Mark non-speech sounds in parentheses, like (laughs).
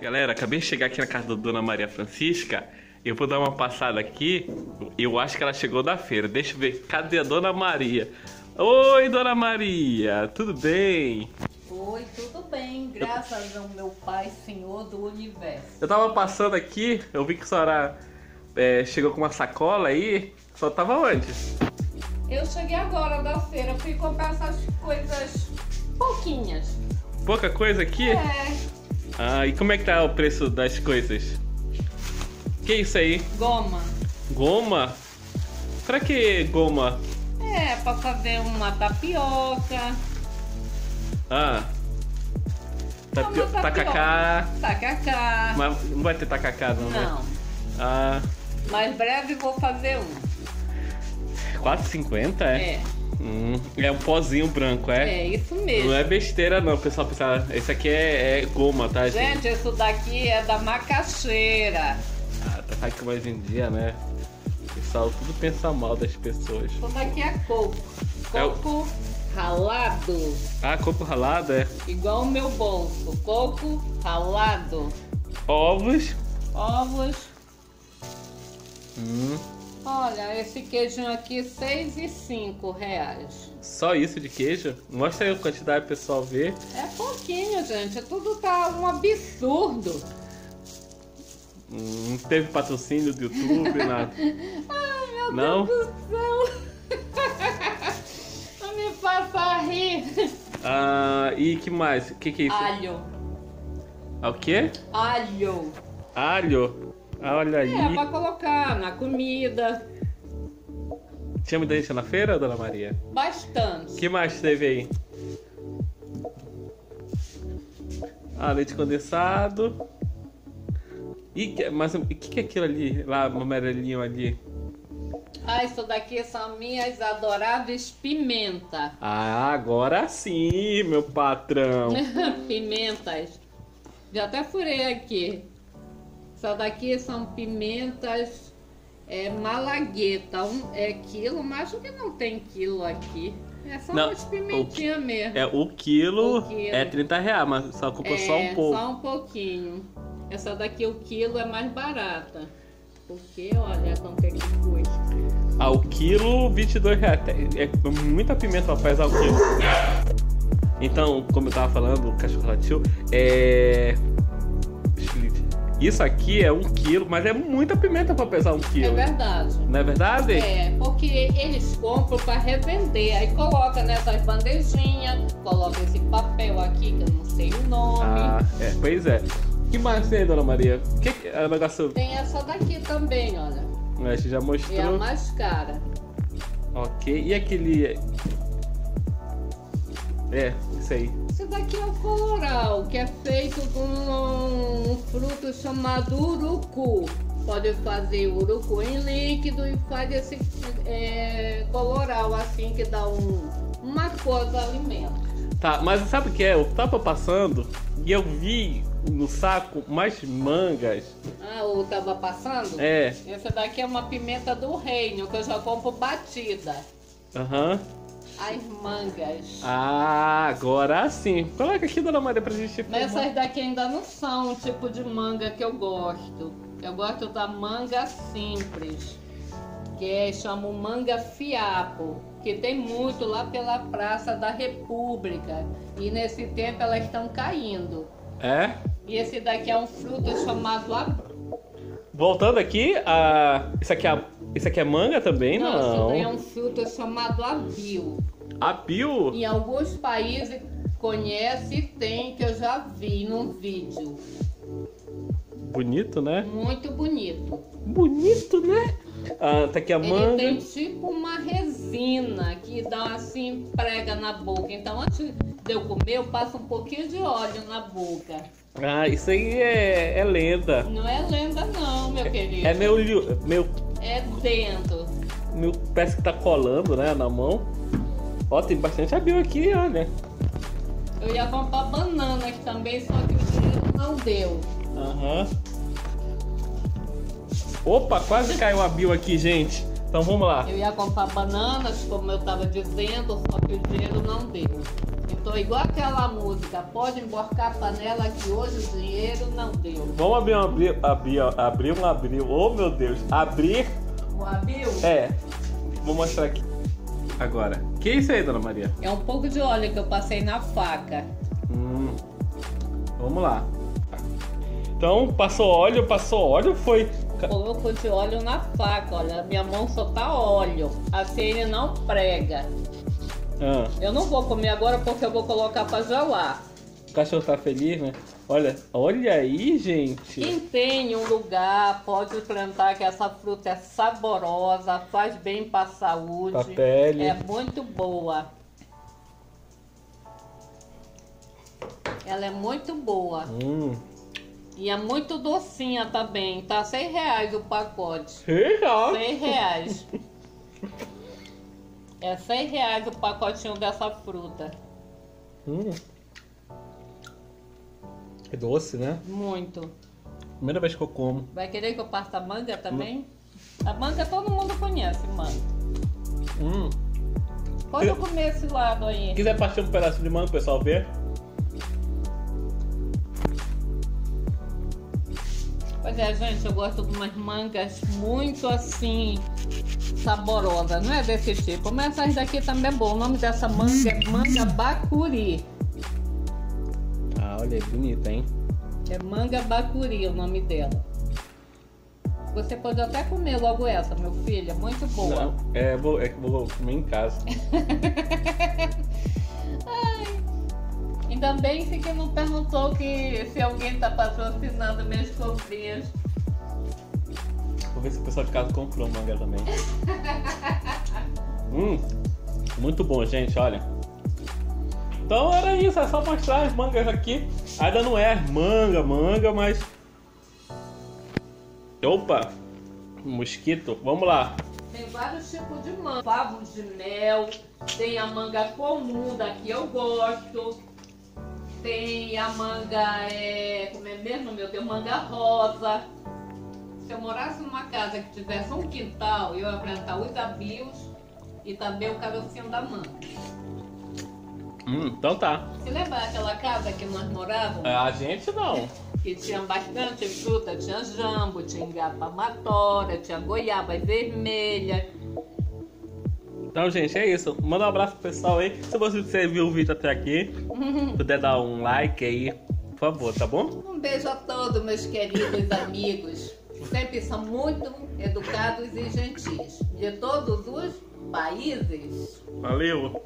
Galera, acabei de chegar aqui na casa da Dona Maria Francisca. Eu vou dar uma passada aqui. Eu acho que ela chegou da feira. Deixa eu ver. Cadê a Dona Maria? Oi, Dona Maria. Tudo bem? Oi, tudo bem, graças ao meu Pai Senhor do Universo. Eu tava passando aqui. Eu vi que a senhora é, chegou com uma sacola aí. Só tava onde? Eu cheguei agora da feira, fui comprar essas coisas pouquinhas. Pouca coisa aqui? É, Ah, e como é que tá o preço das coisas? Que isso aí? goma. Goma? Pra que goma? É, pra fazer uma tapioca. Ah. Tapi É uma tacacá. Tacacá. Mas não vai ter tacacá não, né? Não, Ah, mas breve vou fazer um. 4,50 é? É, Hum, é um pozinho branco, é? é isso Não mesmo. é besteira não, pessoal pensa, esse aqui é, é goma, tá, gente? Gente, isso daqui é da macaxeira. Ah, tá sabe que hoje em dia, né? O pessoal tudo pensa mal das pessoas. Isso daqui é coco. É Coco ralado. Ah, coco ralado, é? Igual o meu bolso. Coco ralado. Ovos. Ovos. Hum, Olha, esse queijinho aqui, seis e cinco reais. só isso de queijo? Mostra aí a quantidade pro pessoal ver. É pouquinho, gente. Tudo tá um absurdo. Hum, Não teve patrocínio do YouTube, nada. (laughs) Ai, meu Não? Deus do céu. (laughs) Não me faça rir. Ah, e que mais? O que que é isso? Alho. Ah, o quê? Alho. Alho. Ah, olha aí. É, pra colocar na comida. Tinha muita gente na feira, dona Maria? O Bastante. que mais teve aí? Ah, leite condensado. E mas o que, que é aquilo ali? Lá, no amarelinho ali. Ah, isso daqui são minhas adoráveis pimenta. Ah, agora sim, meu patrão. (laughs) pimentas. Já até furei aqui. Isso daqui são pimentas é, malagueta. Um, é quilo, mas acho que não tem quilo aqui. É só Não, umas pimentinhas mesmo. É o quilo, O quilo. é 30 reais, mas só só É, um pouco. Só um pouquinho. Essa daqui, o quilo, é mais barata. Porque, olha quanto é que custa. Ah, o quilo, 22 reais. É muita pimenta pra pesar o quilo. Então, como eu tava falando, o cachorro latiu, é. Isso aqui é um quilo, mas é muita pimenta pra pesar um É quilo. verdade. Não é verdade? É, porque eles compram para revender. Aí coloca nessas bandejinhas, coloca esse papel aqui que eu não sei o nome. Ah, é, pois é. O que mais tem, dona Maria? O que, que é o negócio? Tem essa daqui também, olha. A gente já É a mostrou. mais cara. Ok. E aquele. É, isso aí. Esse daqui é o coloral, que é feito com fruto chamado urucu. Pode fazer urucu em líquido e faz esse é, coloral assim que dá um, uma cor do alimento. Tá, mas sabe o que é? Eu tava passando e eu vi no saco mais mangas. Ah, o tava passando? É, Essa daqui é uma pimenta do reino, que eu já compro batida. aham. As mangas. Ah, agora sim. Coloca aqui, dona Maria, pra gente filmar. essas daqui ainda não são o tipo de manga que eu gosto. Eu gosto da manga simples, que é, chamo manga fiapo, que tem muito lá pela Praça da República. E nesse tempo elas estão caindo. É? E esse daqui é um fruto chamado. Voltando aqui, a... isso, aqui é... isso aqui é manga também? Não, esse Não. é um fruto chamado abil. A Pio? Em alguns países conhece e tem, que eu já vi num vídeo. Bonito, né? Muito bonito. Bonito, né? Ah, tá aqui a Ele manga. tem tipo uma resina que dá assim, prega na boca. Então antes de eu comer, eu passo um pouquinho de óleo na boca. Ah, isso aí é, é lenda. Não é lenda não, meu querido. É meu, liu- meu, É dentro. meu parece que tá colando, né, na mão. Ó, tem bastante abil aqui, olha. Eu ia comprar bananas também, só que o dinheiro não deu. Aham. Opa, quase caiu a Bill aqui, gente. Então vamos lá. Eu ia comprar bananas, como eu tava dizendo, só que o dinheiro não deu. Tô igual aquela música, pode emborcar a panela que hoje o dinheiro não deu. Vamos abrir um abril, abrir, abrir um abril. Oh meu Deus, abrir. O abil É. Vou mostrar aqui. Agora. Que é isso aí, dona Maria? é um pouco de óleo que eu passei na faca. Hum. Vamos lá. Então, passou óleo, passou óleo, foi. Pouco de óleo na faca, olha, minha mão só tá óleo. Assim ele não prega. Ah, Eu não vou comer agora porque eu vou colocar pra gelar. o cachorro tá feliz, né? Olha, olha aí, gente. Quem tem um lugar pode plantar que essa fruta é saborosa, faz bem pra saúde. Pra pele. É muito boa. Ela é muito boa. Hum. E é muito docinha também. Tá seis reais o pacote. Legal. Seis reais. (laughs) É seis reais o pacotinho dessa fruta. Hum. É doce, né? Muito. Primeira vez que eu como. Vai querer que eu parta manga também? A manga todo mundo conhece, manga. Hum. Pode Eu- comer esse lado aí. Se quiser partir um pedaço de manga pro pessoal ver. Pois é, gente, eu gosto de umas mangas muito assim, saborosas. Não é desse tipo, mas essas daqui também é bom. O nome dessa manga é manga bacuri. Ah, olha, é bonita, hein? É manga bacuri o nome dela. Você pode até comer logo essa, meu filho. É muito boa. Não, é, vou, é que vou comer em casa. (laughs) Ainda bem que você não perguntou que se alguém tá patrocinando minhas comprinhas. Vou ver se o pessoal de casa comprou manga também. (laughs) hum, muito bom, gente, olha. Então era isso, é só mostrar as mangas aqui. Ainda não é manga, manga, mas. Opa! Mosquito, vamos lá. Tem vários tipos de manga. Favos de mel, tem a manga comum, daqui eu gosto. Tem a manga, é, como é mesmo, meu Deus, manga rosa. Se eu morasse numa casa que tivesse um quintal, eu ia plantar os abios e também o carocinho da manga. Hum, então tá. Se lembra aquela casa que nós morávamos? É, A gente não. Que tinha bastante fruta, tinha jambo, tinha ingapamatora, tinha goiaba vermelha. Então, gente, é isso. Manda um abraço pro pessoal aí. Se você viu o vídeo até aqui, puder dar um like aí, por favor, tá bom? Um beijo a todos, meus queridos (laughs) amigos. Sempre são muito educados e gentis. De todos os países. Valeu!